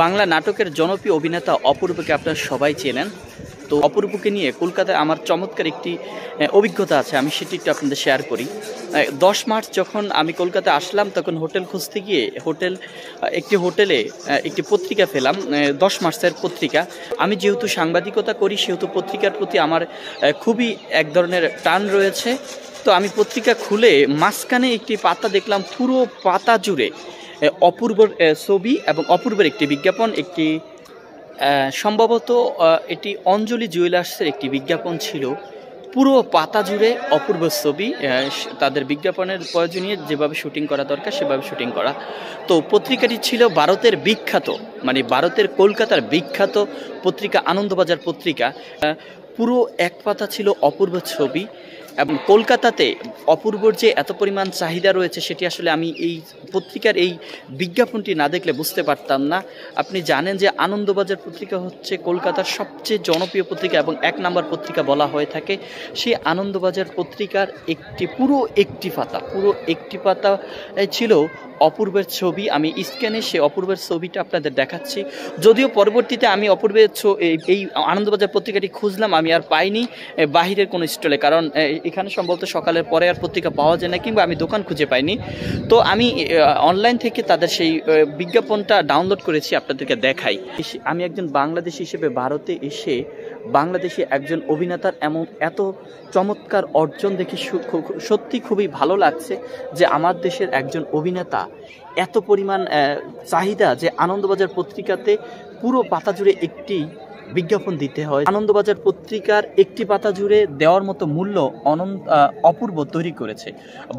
বাংলা নাটকের জনপ্রিয় অভিনেতা অপূর্বকে আপনারা সবাই চেনেন। তো অপূর্বকে নিয়ে কলকাতায় আমার চমৎকার একটি অভিজ্ঞতা আছে, আমি সেটি একটু আপনাদের শেয়ার করি। দশ মার্চ যখন আমি কলকাতায় আসলাম, তখন হোটেল খুঁজতে গিয়ে হোটেল, একটি হোটেলে একটি পত্রিকা পেলাম দশ মার্চের পত্রিকা। আমি যেহেতু সাংবাদিকতা করি, সেহেতু পত্রিকার প্রতি আমার খুবই এক ধরনের টান রয়েছে। তো আমি পত্রিকা খুলে মাঝখানে একটি পাতা দেখলাম, পুরো পাতা জুড়ে অপূর্বর ছবি এবং অপূর্বের একটি বিজ্ঞাপন, একটি সম্ভবত এটি অঞ্জলি জুয়েলার্সের একটি বিজ্ঞাপন ছিল। পুরো পাতা জুড়ে অপূর্ব ছবি তাদের বিজ্ঞাপনের প্রয়োজনীয় যেভাবে শুটিং করা দরকার, সেভাবে শুটিং করা। তো পত্রিকাটি ছিল ভারতের বিখ্যাত মানে ভারতের কলকাতার বিখ্যাত পত্রিকা, আনন্দবাজার পত্রিকা। পুরো এক পাতা ছিল অপূর্ব ছবি। এবং কলকাতাতে অপূর্বর যে এত পরিমাণ চাহিদা রয়েছে, সেটি আসলে আমি এই পত্রিকার এই বিজ্ঞাপনটি না দেখলে বুঝতে পারতাম না। আপনি জানেন যে আনন্দবাজার পত্রিকা হচ্ছে কলকাতার সবচেয়ে জনপ্রিয় পত্রিকা এবং এক নাম্বার পত্রিকা বলা হয়ে থাকে। সেই আনন্দবাজার পত্রিকার একটি, পুরো একটি পাতা, পুরো একটি পাতা ছিল অপূর্বের ছবি। আমি স্ক্যানে সে অপূর্বের ছবিটা আপনাদের দেখাচ্ছি। যদিও পরবর্তীতে আমি অপূর্বের এই- আনন্দবাজার পত্রিকাটি খুঁজলাম, আমি আর পাইনি বাহিরের কোনো স্টলে। কারণ এখানে সম্ভবত সকালের পরে আর পত্রিকা পাওয়া যায় না কিংবা আমি দোকান খুঁজে পাইনি। তো আমি অনলাইন থেকে তাদের সেই বিজ্ঞাপনটা ডাউনলোড করেছি, আপনাদেরকে দেখাই। আমি একজন বাংলাদেশি হিসেবে ভারতে এসে বাংলাদেশে একজন অভিনেতার এমন এত চমৎকার অর্জন দেখে সত্যি খুবই ভালো লাগছে যে আমার দেশের একজন অভিনেতা এত পরিমাণ চাহিদা যে আনন্দবাজার পত্রিকাতে পুরো পাতা জুড়ে একটি বিজ্ঞাপন দিতে হয়। আনন্দবাজার পত্রিকার একটি পাতা জুড়ে দেওয়ার মতো মূল্য অনন্ত অপূর্ব তৈরি করেছে।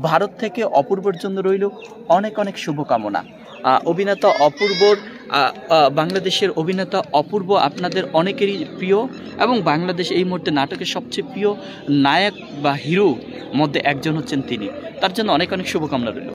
ভারত থেকে অপূর্বর জন্য রইল অনেক অনেক শুভকামনা। অভিনেতা অপূর্বর বাংলাদেশের অভিনেতা অপূর্ব আপনাদের অনেকেরই প্রিয় এবং বাংলাদেশ এই মুহূর্তে নাটকের সবচেয়ে প্রিয় নায়ক বা হিরো মধ্যে একজন হচ্ছেন তিনি। তার জন্য অনেক অনেক শুভকামনা রইল।